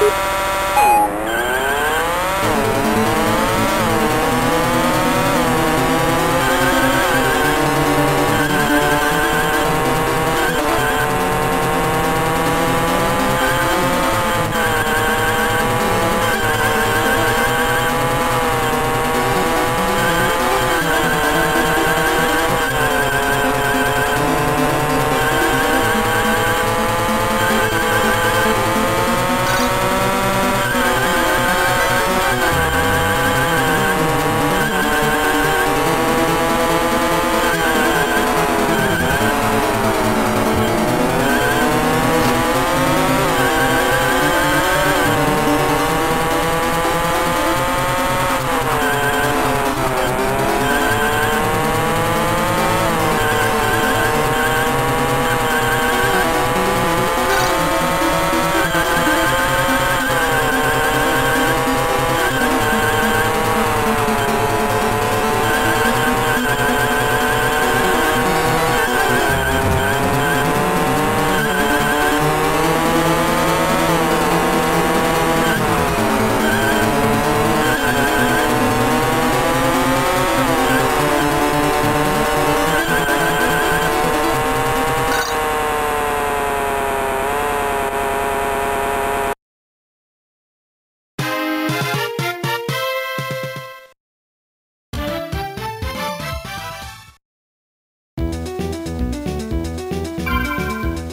you.